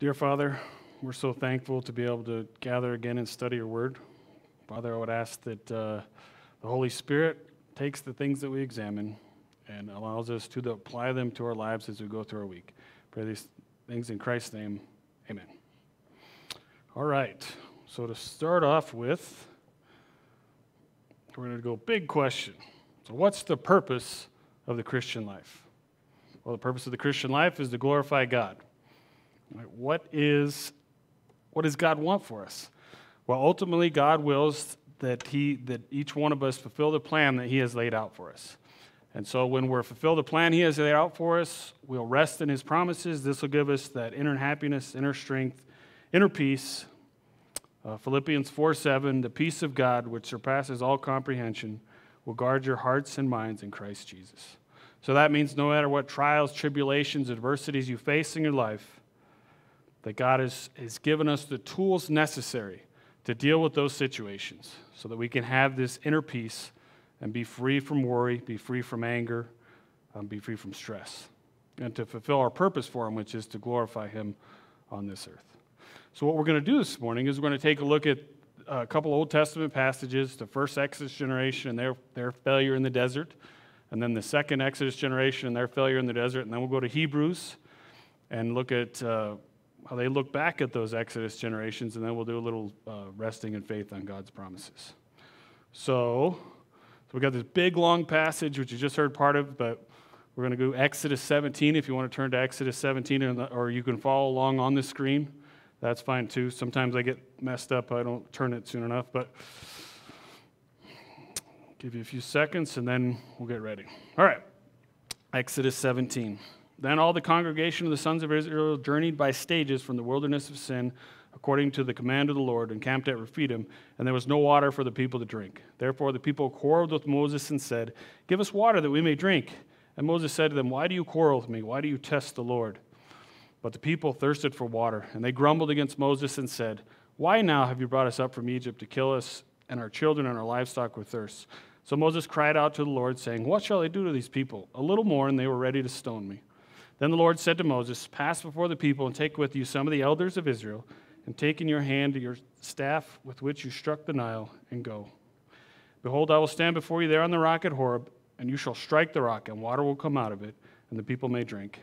Dear Father, we're so thankful to be able to gather again and study your word. Father, I would ask that uh, the Holy Spirit takes the things that we examine and allows us to apply them to our lives as we go through our week. Pray these things in Christ's name. Amen. All right. So to start off with, we're going to go big question. So, what's the purpose of the Christian life? Well, the purpose of the Christian life is to glorify God. What is what does God want for us? Well, ultimately, God wills that he that each one of us fulfill the plan that He has laid out for us. And so, when we're fulfill the plan He has laid out for us, we'll rest in His promises. This will give us that inner happiness, inner strength, inner peace. Uh, Philippians 4 7, the peace of God, which surpasses all comprehension, will guard your hearts and minds in Christ Jesus. So that means no matter what trials, tribulations, adversities you face in your life, that God has, has given us the tools necessary to deal with those situations so that we can have this inner peace and be free from worry, be free from anger, um, be free from stress, and to fulfill our purpose for Him, which is to glorify Him on this earth. So, what we're going to do this morning is we're going to take a look at a couple Old Testament passages the first Exodus generation and their, their failure in the desert, and then the second Exodus generation and their failure in the desert, and then we'll go to Hebrews and look at uh, how they look back at those Exodus generations, and then we'll do a little uh, resting in faith on God's promises. So, so we got this big long passage, which you just heard part of, but we're going to go Exodus 17 if you want to turn to Exodus 17, or you can follow along on the screen. That's fine too. Sometimes I get messed up, I don't turn it soon enough, but give you a few seconds and then we'll get ready. All right, Exodus 17. Then all the congregation of the sons of Israel journeyed by stages from the wilderness of sin, according to the command of the Lord, and camped at Rephidim, and there was no water for the people to drink. Therefore the people quarreled with Moses and said, Give us water that we may drink. And Moses said to them, Why do you quarrel with me? Why do you test the Lord? But the people thirsted for water, and they grumbled against Moses and said, Why now have you brought us up from Egypt to kill us and our children and our livestock with thirst? So Moses cried out to the Lord, saying, What shall I do to these people? A little more, and they were ready to stone me. Then the Lord said to Moses, Pass before the people and take with you some of the elders of Israel, and take in your hand your staff with which you struck the Nile, and go. Behold, I will stand before you there on the rock at Horeb, and you shall strike the rock, and water will come out of it, and the people may drink.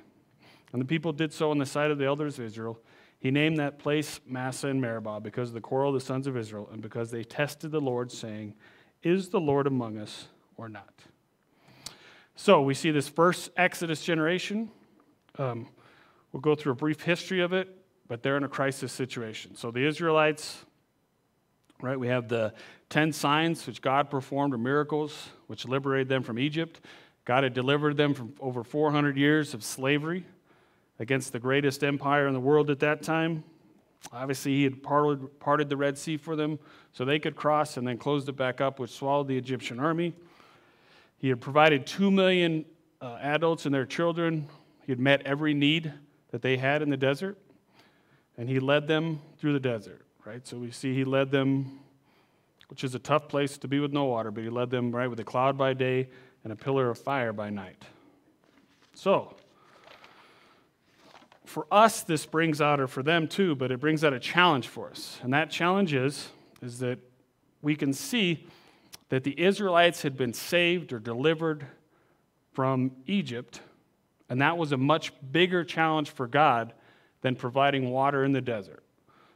And the people did so in the sight of the elders of Israel. He named that place Massa and Meribah because of the quarrel of the sons of Israel, and because they tested the Lord, saying, Is the Lord among us or not? So we see this first Exodus generation um, we'll go through a brief history of it, but they're in a crisis situation. So the Israelites, right, we have the 10 signs which God performed, or miracles, which liberated them from Egypt. God had delivered them from over 400 years of slavery against the greatest empire in the world at that time. Obviously, he had parted, parted the Red Sea for them so they could cross and then closed it back up, which swallowed the Egyptian army. He had provided 2 million uh, adults and their children he had met every need that they had in the desert, and he led them through the desert, right? So we see he led them, which is a tough place to be with no water, but he led them, right, with a cloud by day and a pillar of fire by night. So, for us, this brings out, or for them too, but it brings out a challenge for us. And that challenge is, is that we can see that the Israelites had been saved or delivered from Egypt and that was a much bigger challenge for God than providing water in the desert.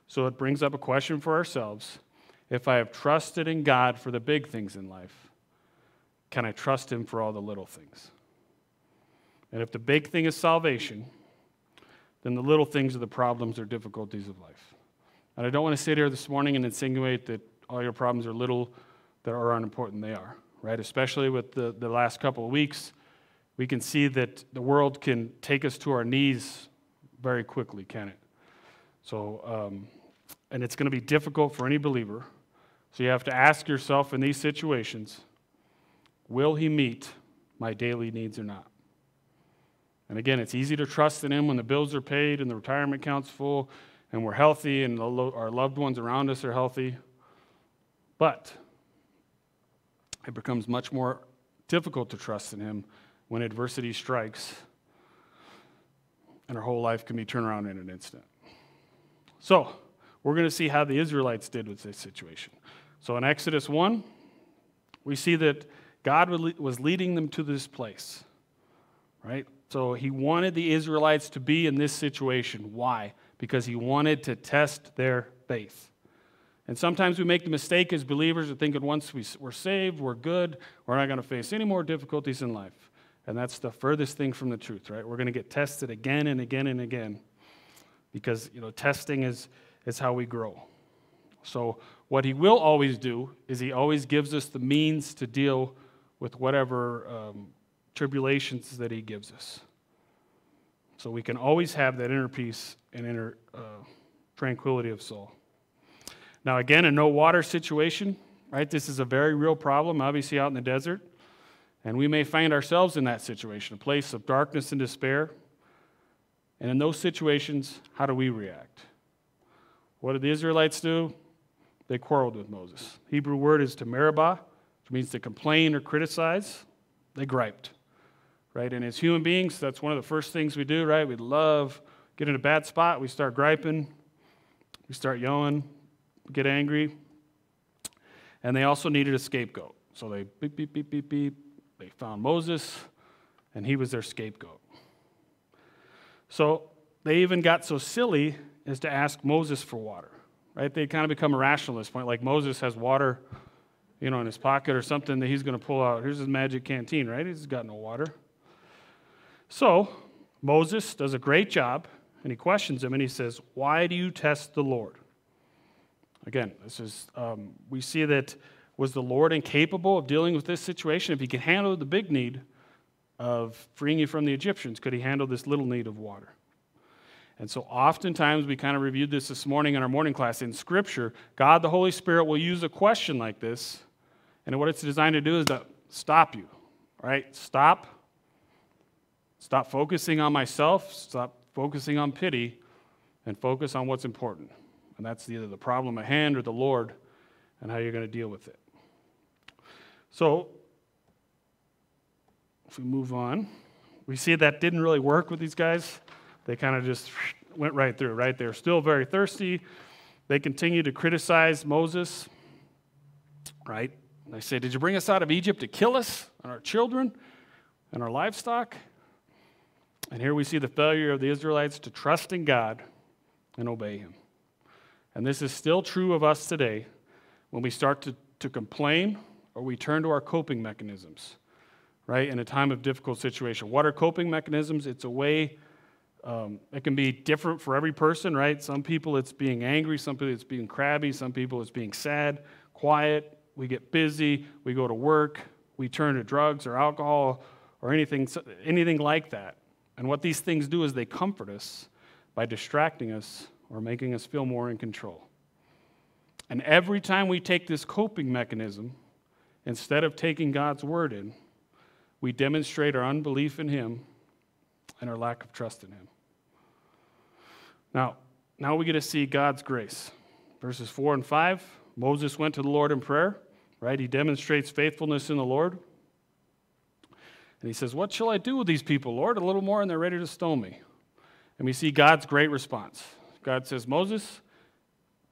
So it brings up a question for ourselves. If I have trusted in God for the big things in life, can I trust Him for all the little things? And if the big thing is salvation, then the little things are the problems or difficulties of life. And I don't want to sit here this morning and insinuate that all your problems are little that are unimportant. They are, right? Especially with the, the last couple of weeks we can see that the world can take us to our knees very quickly, can it? So, um, and it's going to be difficult for any believer. So you have to ask yourself in these situations will he meet my daily needs or not? And again, it's easy to trust in him when the bills are paid and the retirement account's full and we're healthy and our loved ones around us are healthy. But it becomes much more difficult to trust in him when adversity strikes and our whole life can be turned around in an instant. So, we're going to see how the Israelites did with this situation. So, in Exodus 1, we see that God was leading them to this place, right? So, He wanted the Israelites to be in this situation. Why? Because He wanted to test their faith. And sometimes we make the mistake as believers of thinking once we, we're saved, we're good, we're not going to face any more difficulties in life. And that's the furthest thing from the truth, right? We're going to get tested again and again and again because, you know, testing is, is how we grow. So, what he will always do is he always gives us the means to deal with whatever um, tribulations that he gives us. So, we can always have that inner peace and inner uh, tranquility of soul. Now, again, a no water situation, right? This is a very real problem, obviously, out in the desert. And we may find ourselves in that situation, a place of darkness and despair. And in those situations, how do we react? What did the Israelites do? They quarreled with Moses. Hebrew word is to meribah, which means to complain or criticize. They griped, right? And as human beings, that's one of the first things we do, right? We love get in a bad spot, we start griping, we start yelling, get angry. And they also needed a scapegoat. So they beep, beep, beep, beep, beep. They found Moses, and he was their scapegoat. So they even got so silly as to ask Moses for water. Right? They kind of become irrational at this point. Like Moses has water, you know, in his pocket or something that he's going to pull out. Here's his magic canteen, right? He's got no water. So Moses does a great job, and he questions him, and he says, "Why do you test the Lord?" Again, this is, um, we see that was the Lord incapable of dealing with this situation? If he could handle the big need of freeing you from the Egyptians, could he handle this little need of water? And so, oftentimes, we kind of reviewed this this morning in our morning class. In Scripture, God the Holy Spirit will use a question like this, and what it's designed to do is to stop you, right? Stop. Stop focusing on myself, stop focusing on pity, and focus on what's important. And that's either the problem at hand or the Lord and how you're going to deal with it. So, if we move on, we see that didn't really work with these guys. They kind of just went right through, right? They're still very thirsty. They continue to criticize Moses, right? They say, Did you bring us out of Egypt to kill us and our children and our livestock? And here we see the failure of the Israelites to trust in God and obey Him. And this is still true of us today when we start to, to complain or we turn to our coping mechanisms, right, in a time of difficult situation. What are coping mechanisms? It's a way, um, it can be different for every person, right? Some people it's being angry, some people it's being crabby, some people it's being sad, quiet. We get busy, we go to work, we turn to drugs or alcohol or anything, anything like that. And what these things do is they comfort us by distracting us or making us feel more in control. And every time we take this coping mechanism, instead of taking God's word in, we demonstrate our unbelief in Him and our lack of trust in Him. Now, now we get to see God's grace. Verses 4 and 5 Moses went to the Lord in prayer, right? He demonstrates faithfulness in the Lord. And he says, What shall I do with these people, Lord? A little more and they're ready to stone me. And we see God's great response. God says, Moses,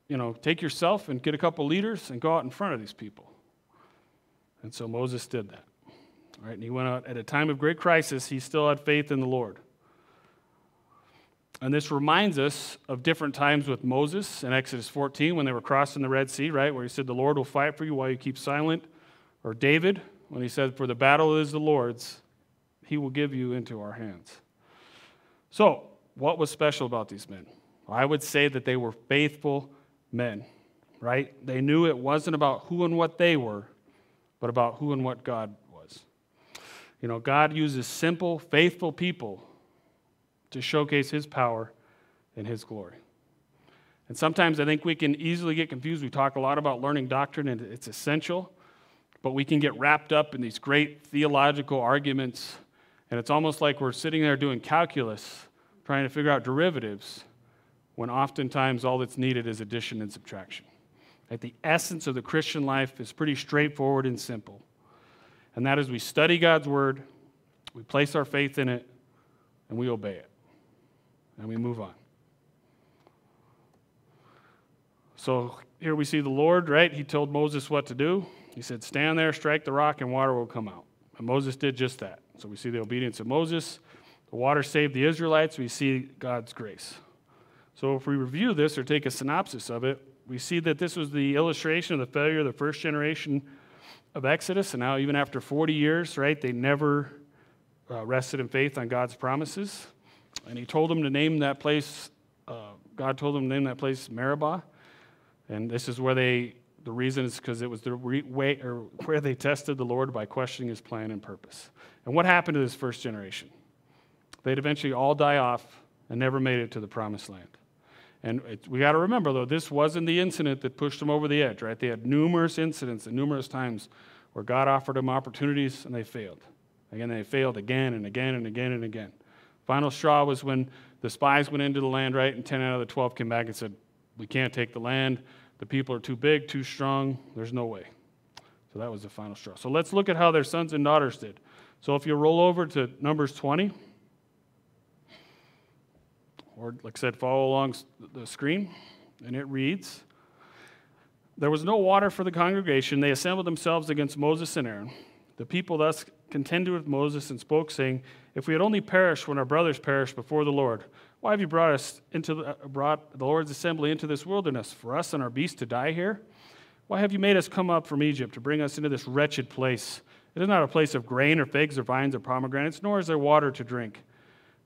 you know, take yourself and get a couple leaders and go out in front of these people. And so Moses did that. All right, and he went out at a time of great crisis, he still had faith in the Lord. And this reminds us of different times with Moses in Exodus 14 when they were crossing the Red Sea, right? Where he said, The Lord will fight for you while you keep silent. Or David, when he said, For the battle is the Lord's, he will give you into our hands. So, what was special about these men? I would say that they were faithful men, right? They knew it wasn't about who and what they were, but about who and what God was. You know, God uses simple, faithful people to showcase his power and his glory. And sometimes I think we can easily get confused. We talk a lot about learning doctrine, and it's essential, but we can get wrapped up in these great theological arguments, and it's almost like we're sitting there doing calculus, trying to figure out derivatives when oftentimes all that's needed is addition and subtraction. Right? The essence of the Christian life is pretty straightforward and simple. And that is we study God's word, we place our faith in it, and we obey it. And we move on. So here we see the Lord, right? He told Moses what to do. He said, Stand there, strike the rock, and water will come out. And Moses did just that. So we see the obedience of Moses. The water saved the Israelites. We see God's grace. So if we review this or take a synopsis of it, we see that this was the illustration of the failure of the first generation of Exodus. And now, even after 40 years, right, they never uh, rested in faith on God's promises. And he told them to name that place, uh, God told them to name that place Meribah. And this is where they, the reason is because it was the re- way, or where they tested the Lord by questioning his plan and purpose. And what happened to this first generation? They'd eventually all die off and never made it to the promised land. And it, we got to remember, though, this wasn't the incident that pushed them over the edge, right? They had numerous incidents and numerous times where God offered them opportunities and they failed. Again, they failed again and again and again and again. Final straw was when the spies went into the land, right? And 10 out of the 12 came back and said, We can't take the land. The people are too big, too strong. There's no way. So that was the final straw. So let's look at how their sons and daughters did. So if you roll over to Numbers 20, or like I said, follow along the screen, and it reads There was no water for the congregation. They assembled themselves against Moses and Aaron. The people thus contended with Moses and spoke, saying, If we had only perished when our brothers perished before the Lord, why have you brought us into the, uh, brought the Lord's assembly into this wilderness for us and our beasts to die here? Why have you made us come up from Egypt to bring us into this wretched place? It is not a place of grain or figs or vines or pomegranates, nor is there water to drink.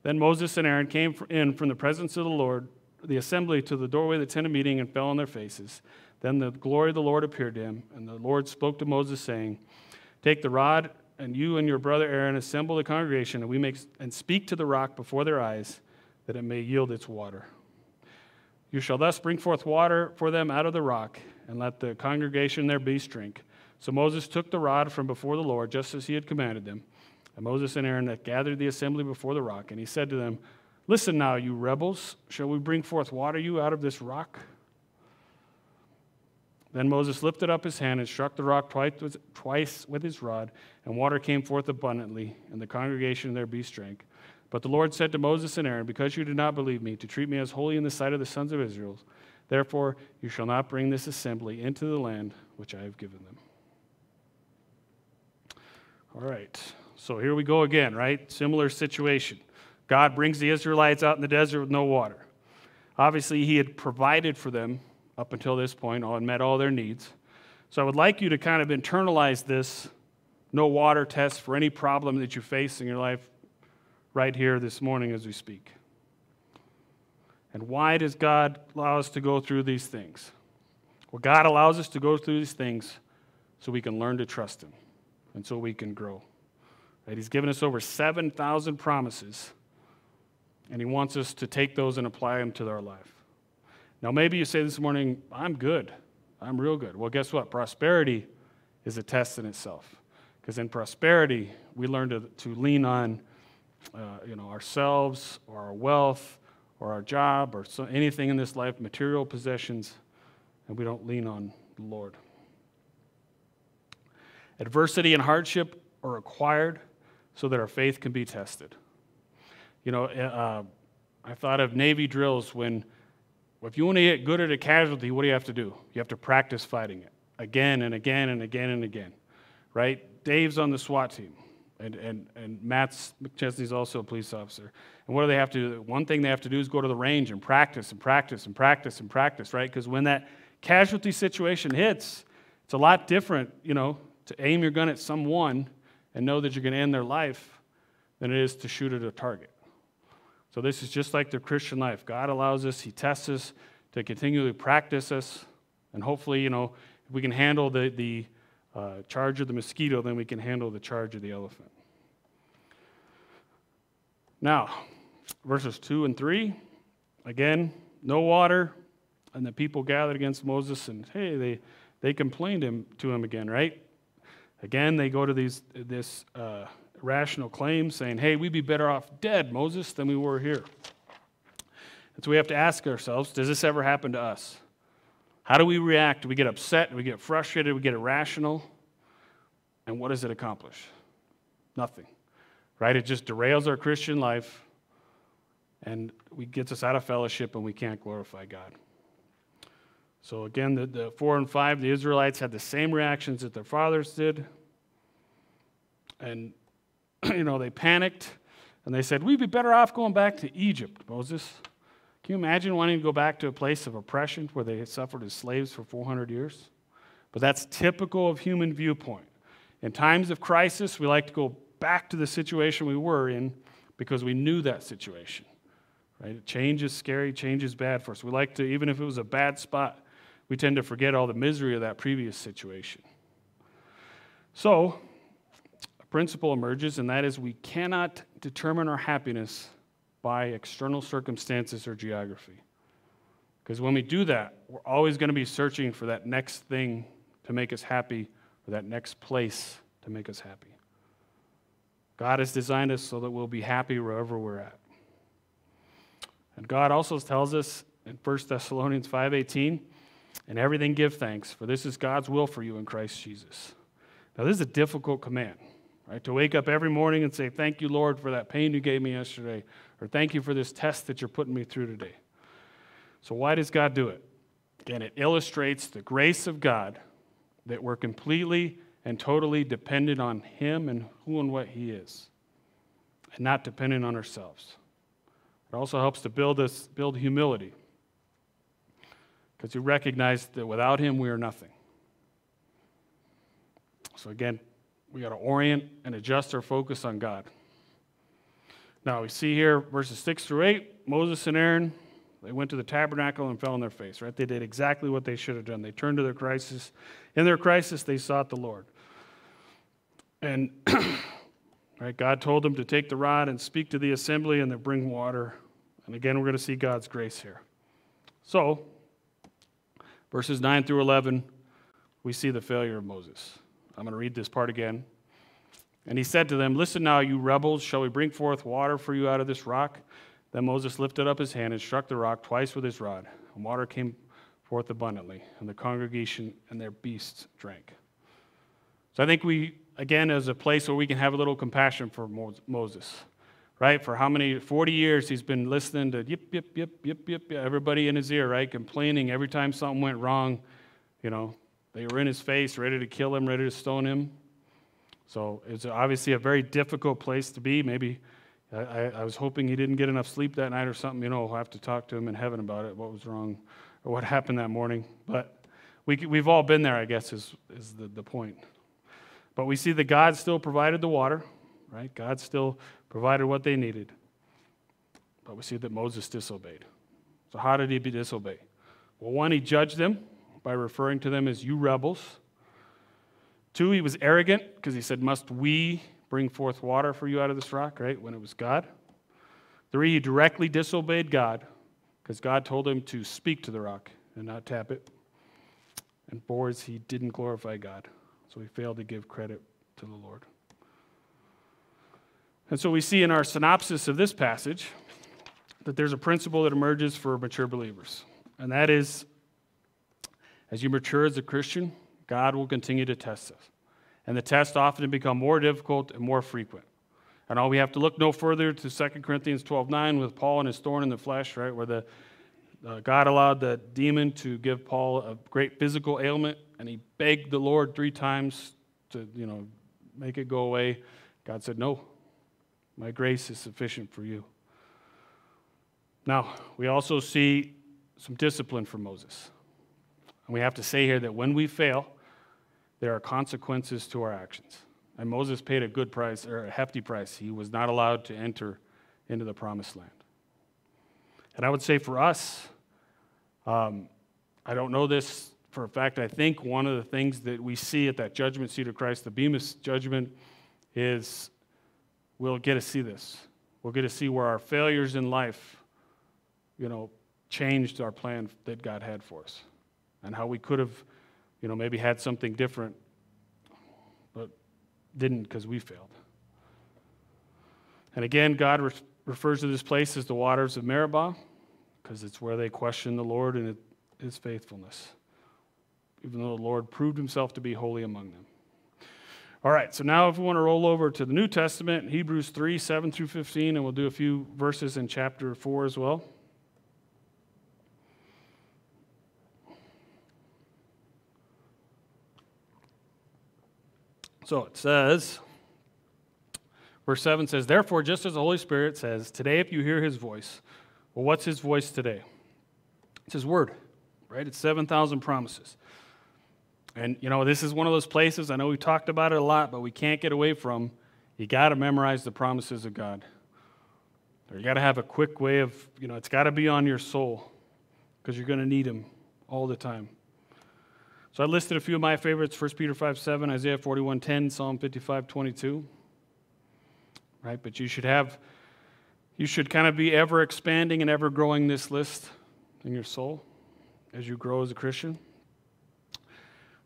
Then Moses and Aaron came in from the presence of the Lord, the assembly, to the doorway of the tent of meeting and fell on their faces. Then the glory of the Lord appeared to him, and the Lord spoke to Moses, saying, Take the rod, and you and your brother Aaron assemble the congregation, and we make and speak to the rock before their eyes, that it may yield its water. You shall thus bring forth water for them out of the rock, and let the congregation their beasts drink. So Moses took the rod from before the Lord, just as he had commanded them. And Moses and Aaron gathered the assembly before the rock, and he said to them, Listen now, you rebels, shall we bring forth water you out of this rock? Then Moses lifted up his hand and struck the rock twice with his rod, and water came forth abundantly, and the congregation and their beasts drank. But the Lord said to Moses and Aaron, Because you did not believe me, to treat me as holy in the sight of the sons of Israel, therefore you shall not bring this assembly into the land which I have given them. All right. So here we go again, right? Similar situation. God brings the Israelites out in the desert with no water. Obviously, He had provided for them up until this point and met all their needs. So I would like you to kind of internalize this no water test for any problem that you face in your life right here this morning as we speak. And why does God allow us to go through these things? Well, God allows us to go through these things so we can learn to trust Him and so we can grow. He's given us over 7,000 promises, and He wants us to take those and apply them to our life. Now, maybe you say this morning, I'm good. I'm real good. Well, guess what? Prosperity is a test in itself. Because in prosperity, we learn to, to lean on uh, you know, ourselves or our wealth or our job or so, anything in this life, material possessions, and we don't lean on the Lord. Adversity and hardship are required so that our faith can be tested. You know, uh, I thought of Navy drills when, if you want to get good at a casualty, what do you have to do? You have to practice fighting it again and again and again and again, right? Dave's on the SWAT team, and, and, and Matt's McChesney's also a police officer. And what do they have to do? One thing they have to do is go to the range and practice and practice and practice and practice, right? Because when that casualty situation hits, it's a lot different, you know, to aim your gun at someone and know that you're going to end their life than it is to shoot at a target. So, this is just like the Christian life. God allows us, He tests us to continually practice us, and hopefully, you know, if we can handle the, the uh, charge of the mosquito, then we can handle the charge of the elephant. Now, verses 2 and 3, again, no water, and the people gathered against Moses, and hey, they, they complained him, to him again, right? Again, they go to these, this uh, rational claim saying, hey, we'd be better off dead, Moses, than we were here. And so we have to ask ourselves does this ever happen to us? How do we react? Do we get upset? Do we get frustrated? Do we get irrational? And what does it accomplish? Nothing. Right? It just derails our Christian life and we gets us out of fellowship and we can't glorify God. So again, the, the four and five, the Israelites had the same reactions that their fathers did. And, you know, they panicked and they said, We'd be better off going back to Egypt, Moses. Can you imagine wanting to go back to a place of oppression where they had suffered as slaves for 400 years? But that's typical of human viewpoint. In times of crisis, we like to go back to the situation we were in because we knew that situation. Right? Change is scary, change is bad for us. We like to, even if it was a bad spot, we tend to forget all the misery of that previous situation. So, a principle emerges, and that is we cannot determine our happiness by external circumstances or geography. Because when we do that, we're always going to be searching for that next thing to make us happy or that next place to make us happy. God has designed us so that we'll be happy wherever we're at. And God also tells us in 1 Thessalonians 5:18, "And everything give thanks, for this is God's will for you in Christ Jesus." Now this is a difficult command, right? To wake up every morning and say, "Thank you, Lord, for that pain you gave me yesterday," or "Thank you for this test that you're putting me through today." So why does God do it? Again, it illustrates the grace of God that we're completely and totally dependent on Him and who and what He is, and not dependent on ourselves. It also helps to build us build humility. Because you recognize that without him we are nothing. So again, we got to orient and adjust our focus on God. Now we see here verses 6 through 8, Moses and Aaron, they went to the tabernacle and fell on their face, right? They did exactly what they should have done. They turned to their crisis. In their crisis, they sought the Lord. And right, God told them to take the rod and speak to the assembly and to bring water. And again, we're going to see God's grace here. So, verses 9 through 11, we see the failure of Moses. I'm going to read this part again. And he said to them, Listen now, you rebels, shall we bring forth water for you out of this rock? Then Moses lifted up his hand and struck the rock twice with his rod, and water came forth abundantly, and the congregation and their beasts drank. So I think we, again, as a place where we can have a little compassion for Moses right? For how many, 40 years, he's been listening to yip, yip, yip, yip, yip, yip, everybody in his ear, right? Complaining every time something went wrong. You know, they were in his face, ready to kill him, ready to stone him. So it's obviously a very difficult place to be. Maybe I, I, was hoping he didn't get enough sleep that night or something. You know, I'll have to talk to him in heaven about it, what was wrong or what happened that morning. But we, we've all been there, I guess, is, is the, the point. But we see that God still provided the water, right? God still provided what they needed. But we see that Moses disobeyed. So, how did he disobey? Well, one, he judged them by referring to them as you rebels. Two, he was arrogant because he said, Must we bring forth water for you out of this rock, right? When it was God. Three, he directly disobeyed God because God told him to speak to the rock and not tap it. And four he didn't glorify God, so he failed to give credit to the Lord. And so we see in our synopsis of this passage that there's a principle that emerges for mature believers. And that is as you mature as a Christian, God will continue to test us. And the tests often become more difficult and more frequent. And all we have to look no further to 2 Corinthians 12 9 with Paul and his thorn in the flesh, right? Where the uh, God allowed the demon to give Paul a great physical ailment, and he begged the Lord three times to, you know, make it go away. God said, No, my grace is sufficient for you. Now, we also see some discipline for Moses. And we have to say here that when we fail, there are consequences to our actions. And Moses paid a good price, or a hefty price. He was not allowed to enter into the promised land. And I would say for us, um, I don't know this for a fact. I think one of the things that we see at that judgment seat of Christ, the Bema judgment, is we'll get to see this. We'll get to see where our failures in life, you know, changed our plan that God had for us and how we could have, you know, maybe had something different, but didn't because we failed. And again, God re- refers to this place as the waters of Meribah because it's where they questioned the Lord and his faithfulness, even though the Lord proved himself to be holy among them. All right, so now if we want to roll over to the New Testament, Hebrews 3 7 through 15, and we'll do a few verses in chapter 4 as well. So it says, verse 7 says, Therefore, just as the Holy Spirit says, Today, if you hear his voice, well, what's his voice today? It's his word, right? It's 7,000 promises. And, you know, this is one of those places, I know we talked about it a lot, but we can't get away from. You got to memorize the promises of God. Or you got to have a quick way of, you know, it's got to be on your soul because you're going to need them all the time. So I listed a few of my favorites 1 Peter 5 7, Isaiah 41 10, Psalm 55 22. Right? But you should have, you should kind of be ever expanding and ever growing this list in your soul as you grow as a Christian.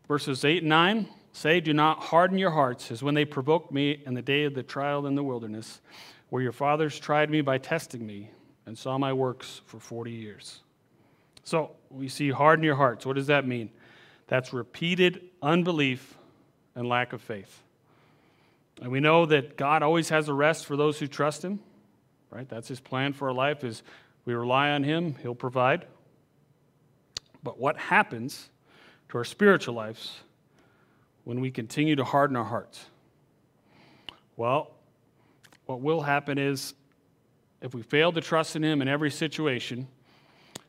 Verses 8 and 9 say, Do not harden your hearts as when they provoked me in the day of the trial in the wilderness, where your fathers tried me by testing me and saw my works for 40 years. So we see harden your hearts. What does that mean? That's repeated unbelief and lack of faith. And we know that God always has a rest for those who trust him. Right? That's his plan for our life is we rely on him, he'll provide. But what happens to our spiritual lives when we continue to harden our hearts? Well, what will happen is if we fail to trust in Him in every situation,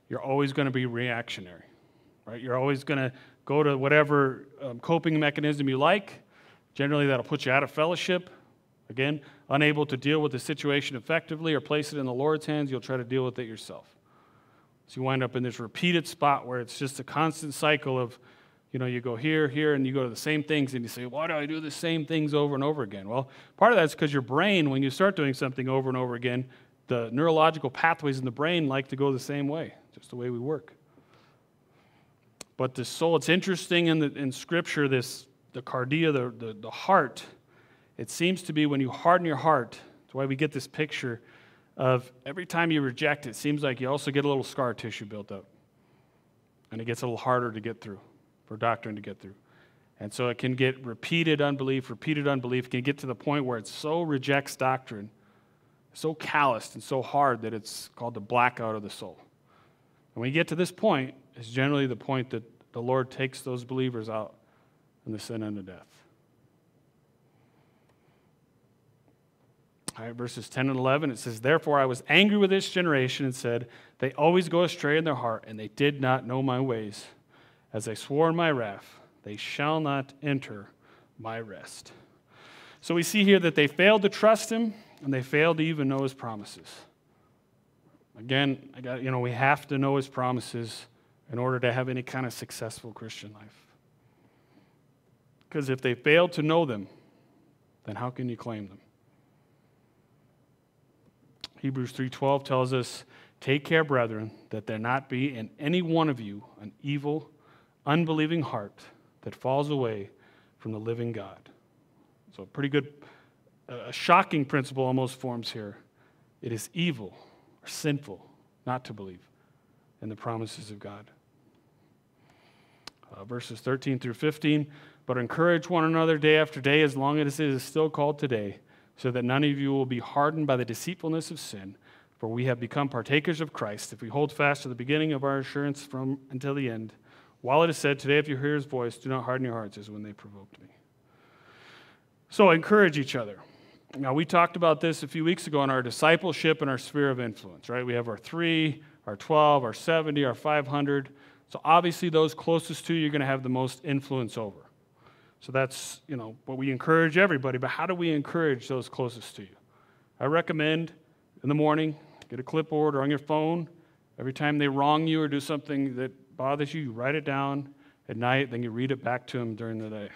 you're always going to be reactionary, right? You're always going to go to whatever um, coping mechanism you like. Generally, that'll put you out of fellowship. Again, unable to deal with the situation effectively or place it in the Lord's hands, you'll try to deal with it yourself. So you wind up in this repeated spot where it's just a constant cycle of, you know, you go here, here, and you go to the same things, and you say, why do I do the same things over and over again? Well, part of that's because your brain, when you start doing something over and over again, the neurological pathways in the brain like to go the same way, just the way we work. But the soul, it's interesting in, the, in Scripture, this the cardia, the, the, the heart, it seems to be when you harden your heart, that's why we get this picture of every time you reject it, seems like you also get a little scar tissue built up. And it gets a little harder to get through, for doctrine to get through. And so it can get repeated unbelief, repeated unbelief, can get to the point where it so rejects doctrine, so calloused and so hard that it's called the blackout of the soul. And when you get to this point, it's generally the point that the Lord takes those believers out in the sin unto death. All right, verses 10 and 11, it says, Therefore I was angry with this generation and said, They always go astray in their heart, and they did not know my ways. As I swore in my wrath, they shall not enter my rest. So we see here that they failed to trust him, and they failed to even know his promises. Again, I got, you know, we have to know his promises in order to have any kind of successful Christian life. Because if they fail to know them, then how can you claim them? Hebrews 3:12 tells us, "Take care, brethren, that there not be in any one of you an evil, unbelieving heart that falls away from the living God." So, a pretty good, a shocking principle almost forms here. It is evil or sinful not to believe in the promises of God. Uh, verses 13 through 15, but encourage one another day after day as long as it is still called today so that none of you will be hardened by the deceitfulness of sin. For we have become partakers of Christ if we hold fast to the beginning of our assurance from until the end. While it is said, Today, if you hear his voice, do not harden your hearts as when they provoked me. So encourage each other. Now, we talked about this a few weeks ago in our discipleship and our sphere of influence, right? We have our three, our 12, our 70, our 500. So obviously, those closest to you, you're going to have the most influence over. So that's, you know, what we encourage everybody, but how do we encourage those closest to you? I recommend in the morning, get a clipboard or on your phone. Every time they wrong you or do something that bothers you, you write it down at night, then you read it back to them during the day.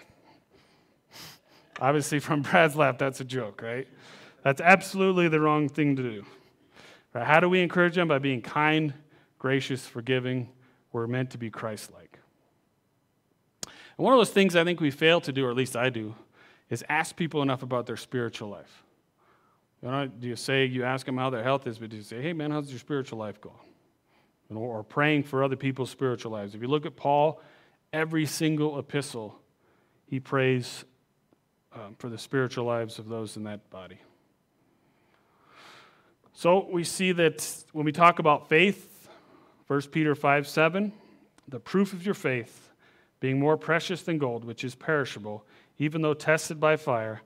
Obviously, from Brad's lap, that's a joke, right? That's absolutely the wrong thing to do. Right? How do we encourage them? By being kind, gracious, forgiving. We're meant to be Christ like. And one of those things I think we fail to do, or at least I do, is ask people enough about their spiritual life. You know, do you say, you ask them how their health is, but do you say, hey man, how's your spiritual life going? You know, or praying for other people's spiritual lives. If you look at Paul, every single epistle, he prays um, for the spiritual lives of those in that body. So we see that when we talk about faith, 1 Peter 5 7, the proof of your faith being more precious than gold, which is perishable, even though tested by fire,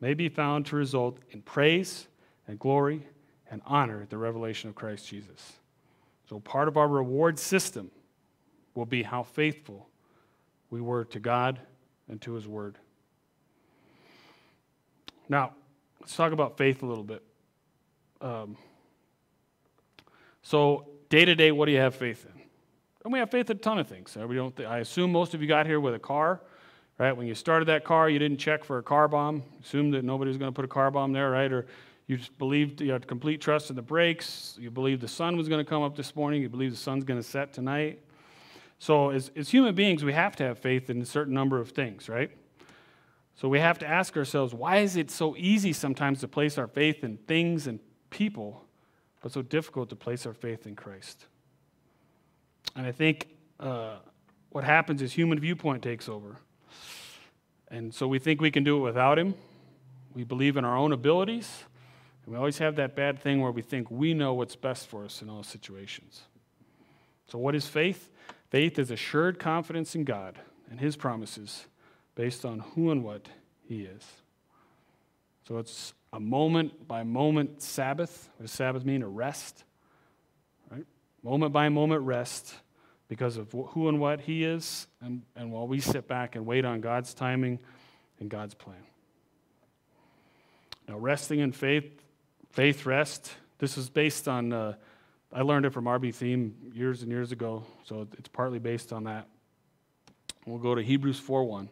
may be found to result in praise and glory and honor at the revelation of Christ Jesus. So, part of our reward system will be how faithful we were to God and to His Word. Now, let's talk about faith a little bit. Um, so, day to day, what do you have faith in? And we have faith in a ton of things. We don't th- I assume most of you got here with a car, right? When you started that car, you didn't check for a car bomb. Assumed that nobody was going to put a car bomb there, right? Or you just believed you had complete trust in the brakes. You believed the sun was going to come up this morning. You believe the sun's going to set tonight. So, as, as human beings, we have to have faith in a certain number of things, right? So, we have to ask ourselves why is it so easy sometimes to place our faith in things and people, but so difficult to place our faith in Christ? And I think uh, what happens is human viewpoint takes over. And so we think we can do it without Him. We believe in our own abilities. And we always have that bad thing where we think we know what's best for us in all situations. So, what is faith? Faith is assured confidence in God and His promises based on who and what He is. So, it's a moment by moment Sabbath. What does Sabbath mean? A rest. Moment by moment rest because of who and what He is, and, and while we sit back and wait on God's timing and God's plan. Now, resting in faith, faith rest, this is based on. Uh, I learned it from RB Thieme years and years ago, so it's partly based on that. We'll go to Hebrews 4:1,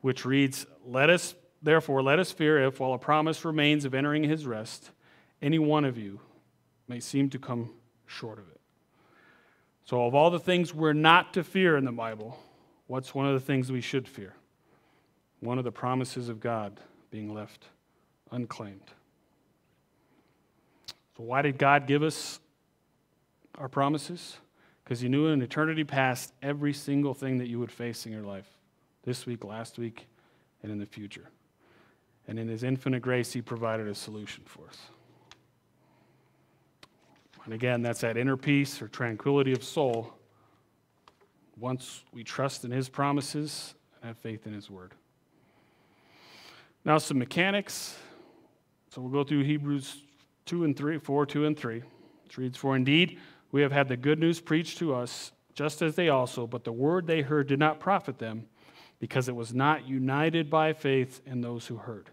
which reads, "Let us therefore let us fear if while a promise remains of entering his rest, any one of you may seem to come short of it." So of all the things we're not to fear in the Bible, what's one of the things we should fear? One of the promises of God being left unclaimed. So why did God give us our promises? Because He knew in eternity past every single thing that you would face in your life this week, last week, and in the future. And in His infinite grace, He provided a solution for us. And again, that's that inner peace or tranquility of soul once we trust in His promises and have faith in His word. Now, some mechanics. So we'll go through Hebrews 2 and 3, 4, 2 and 3. It reads, For indeed, we have had the good news preached to us, just as they also, but the word they heard did not profit them, because it was not united by faith in those who heard.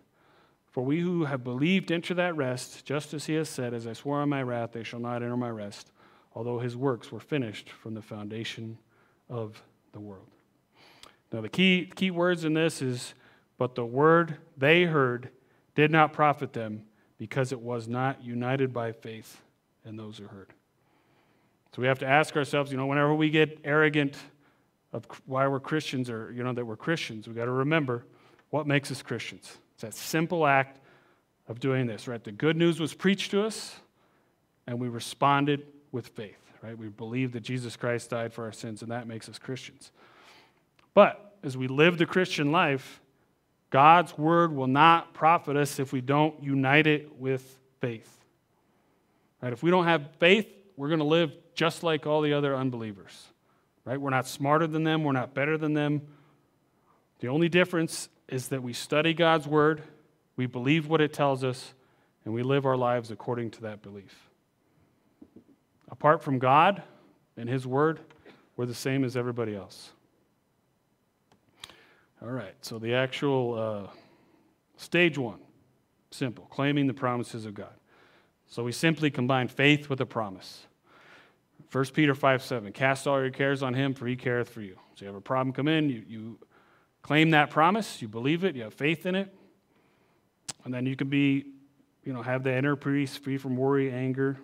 For we who have believed enter that rest, just as he has said, As I swore on my wrath, they shall not enter my rest, although his works were finished from the foundation of the world. Now, the key, key words in this is, But the word they heard did not profit them, because it was not united by faith in those who heard. So we have to ask ourselves, you know, whenever we get arrogant of why we're Christians or, you know, that we're Christians, we've got to remember what makes us Christians. That simple act of doing this, right? The good news was preached to us, and we responded with faith, right? We believe that Jesus Christ died for our sins, and that makes us Christians. But as we live the Christian life, God's word will not profit us if we don't unite it with faith. Right? If we don't have faith, we're going to live just like all the other unbelievers. Right? We're not smarter than them, we're not better than them. The only difference is that we study God's word, we believe what it tells us, and we live our lives according to that belief. Apart from God and his word, we're the same as everybody else. All right, so the actual uh, stage one simple, claiming the promises of God. So we simply combine faith with a promise. 1 Peter 5 7, cast all your cares on him, for he careth for you. So you have a problem come in, you, you claim that promise, you believe it, you have faith in it, and then you can be, you know, have the inner peace free from worry, anger,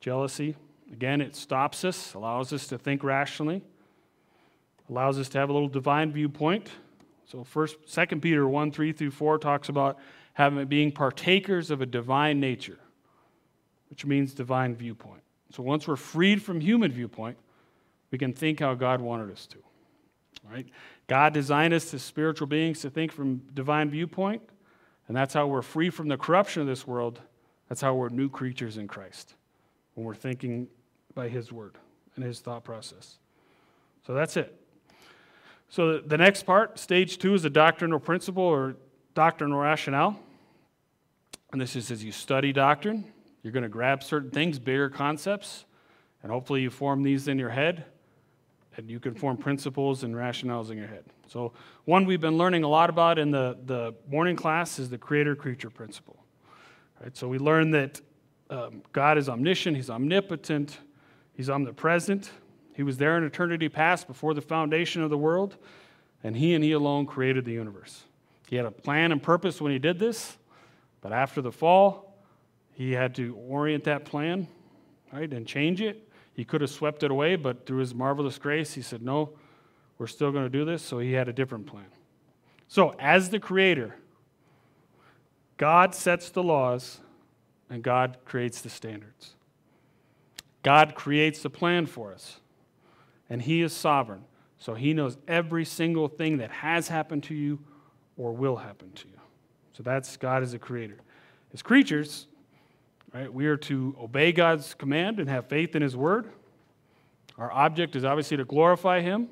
jealousy. Again, it stops us, allows us to think rationally, allows us to have a little divine viewpoint. So first, Second Peter 1, 3 through 4 talks about having being partakers of a divine nature, which means divine viewpoint. So once we're freed from human viewpoint, we can think how God wanted us to. Right? God designed us as spiritual beings to think from divine viewpoint, and that's how we're free from the corruption of this world. That's how we're new creatures in Christ when we're thinking by His word and His thought process. So that's it. So the next part, stage two, is a doctrinal principle or doctrinal rationale. And this is as you study doctrine, you're going to grab certain things, bigger concepts, and hopefully you form these in your head, and you can form principles and rationales in your head. So, one we've been learning a lot about in the, the morning class is the creator creature principle. Right? So, we learned that um, God is omniscient, He's omnipotent, He's omnipresent. He was there in eternity past before the foundation of the world, and He and He alone created the universe. He had a plan and purpose when He did this, but after the fall, He had to orient that plan, right, and change it. He could have swept it away, but through His marvelous grace, He said, No, we're still going to do this, so He had a different plan. So, as the Creator, God sets the laws and God creates the standards. God creates the plan for us and He is sovereign. So He knows every single thing that has happened to you or will happen to you. So that's God as a creator. As creatures, right, we are to obey God's command and have faith in His word. Our object is obviously to glorify Him.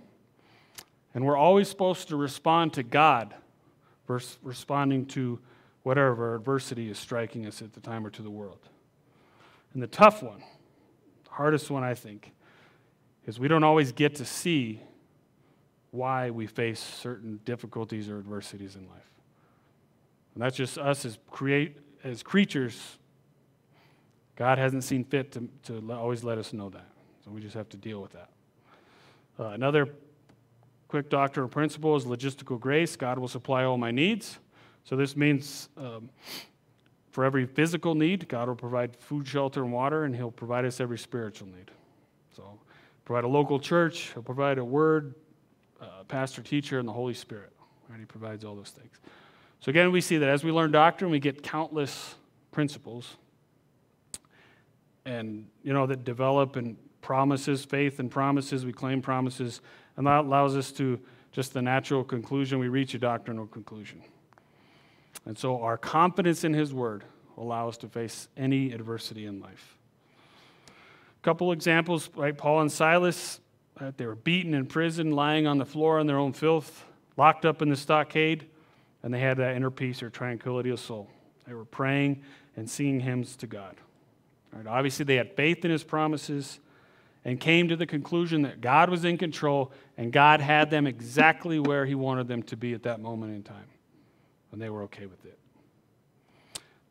And we're always supposed to respond to God versus responding to whatever adversity is striking us at the time or to the world. And the tough one, the hardest one, I think, is we don't always get to see why we face certain difficulties or adversities in life. And that's just us as create as creatures. God hasn't seen fit to, to always let us know that. So we just have to deal with that. Uh, another quick doctrinal principle is logistical grace. God will supply all my needs. So this means um, for every physical need, God will provide food, shelter, and water, and He'll provide us every spiritual need. So provide a local church, he'll provide a word, uh, pastor, teacher, and the Holy Spirit. Right? He provides all those things. So again, we see that as we learn doctrine, we get countless principles and you know that develop and promises, faith and promises, we claim promises, and that allows us to just the natural conclusion, we reach a doctrinal conclusion. And so our confidence in his word will allow us to face any adversity in life a couple examples, right? Paul and Silas, right? they were beaten in prison, lying on the floor in their own filth, locked up in the stockade, and they had that inner peace or tranquility of soul. They were praying and singing hymns to God. Right? Obviously, they had faith in his promises and came to the conclusion that God was in control and God had them exactly where he wanted them to be at that moment in time. And they were okay with it.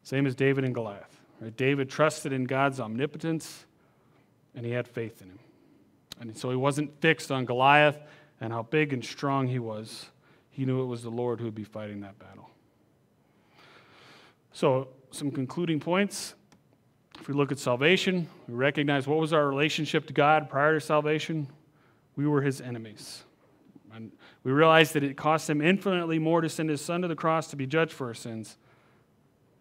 Same as David and Goliath. Right? David trusted in God's omnipotence and he had faith in him. And so he wasn't fixed on Goliath and how big and strong he was. He knew it was the Lord who would be fighting that battle. So, some concluding points. If we look at salvation, we recognize what was our relationship to God prior to salvation? We were his enemies. And we realize that it cost him infinitely more to send his son to the cross to be judged for our sins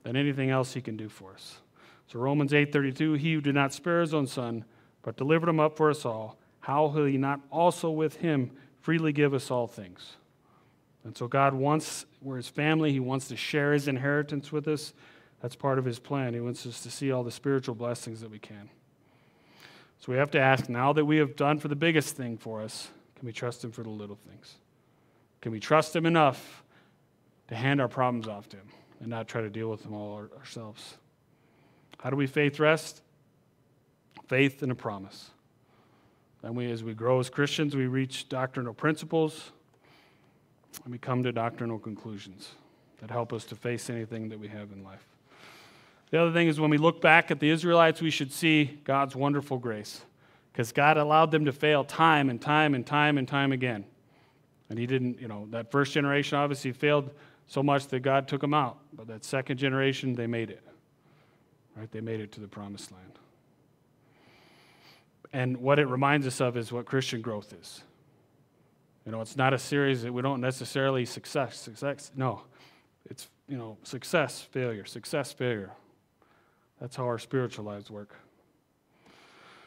than anything else he can do for us. So Romans 8:32, he who did not spare his own son, but delivered him up for us all, how will he not also with him freely give us all things? And so God wants, we're his family, he wants to share his inheritance with us. That's part of his plan. He wants us to see all the spiritual blessings that we can. So we have to ask now that we have done for the biggest thing for us, can we trust him for the little things? Can we trust him enough to hand our problems off to him and not try to deal with them all ourselves? How do we faith rest? faith in a promise. And we, as we grow as Christians, we reach doctrinal principles and we come to doctrinal conclusions that help us to face anything that we have in life. The other thing is when we look back at the Israelites, we should see God's wonderful grace because God allowed them to fail time and time and time and time again. And He didn't, you know, that first generation obviously failed so much that God took them out. But that second generation, they made it. Right? They made it to the promised land. And what it reminds us of is what Christian growth is. You know, it's not a series that we don't necessarily success, success. No, it's, you know, success, failure, success, failure. That's how our spiritual lives work.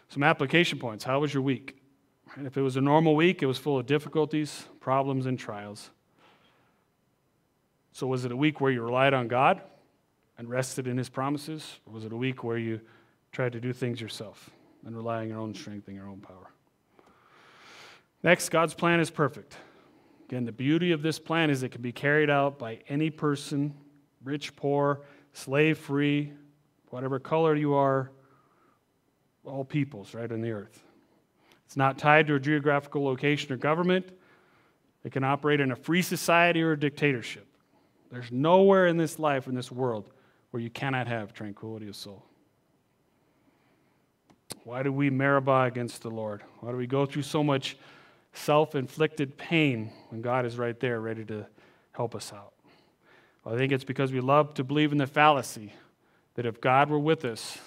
Some application points. How was your week? If it was a normal week, it was full of difficulties, problems, and trials. So, was it a week where you relied on God and rested in His promises? Or was it a week where you tried to do things yourself? and rely on your own strength and your own power. Next, God's plan is perfect. Again, the beauty of this plan is it can be carried out by any person, rich, poor, slave free, whatever color you are, all peoples, right, on the earth. It's not tied to a geographical location or government. It can operate in a free society or a dictatorship. There's nowhere in this life, in this world, where you cannot have tranquility of soul. Why do we marabah against the Lord? Why do we go through so much self inflicted pain when God is right there ready to help us out? Well, I think it's because we love to believe in the fallacy that if God were with us,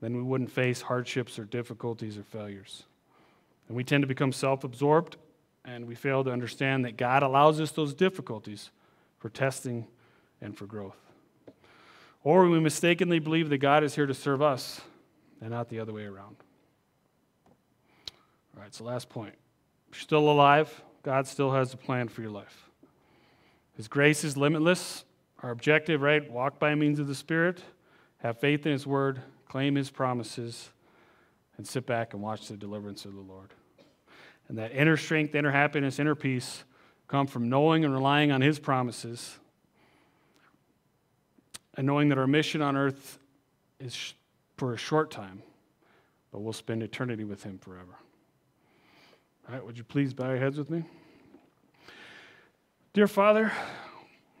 then we wouldn't face hardships or difficulties or failures. And we tend to become self absorbed and we fail to understand that God allows us those difficulties for testing and for growth. Or we mistakenly believe that God is here to serve us and not the other way around. All right, so last point. You're still alive, God still has a plan for your life. His grace is limitless. Our objective, right? Walk by means of the Spirit, have faith in His word, claim His promises, and sit back and watch the deliverance of the Lord. And that inner strength, inner happiness, inner peace come from knowing and relying on His promises and knowing that our mission on earth is for a short time, but we'll spend eternity with Him forever. All right, would you please bow your heads with me? Dear Father,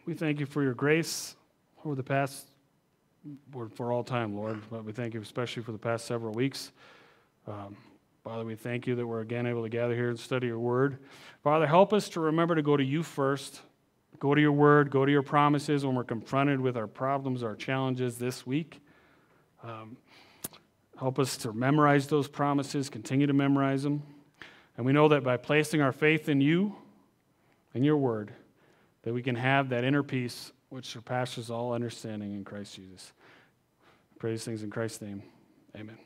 we thank you for your grace over the past, for all time, Lord, but we thank you especially for the past several weeks. Um, Father, we thank you that we're again able to gather here and study your word. Father, help us to remember to go to you first. Go to your word, go to your promises when we're confronted with our problems, our challenges this week. Um, help us to memorize those promises, continue to memorize them. And we know that by placing our faith in you and your word, that we can have that inner peace which surpasses all understanding in Christ Jesus. Praise things in Christ's name. Amen.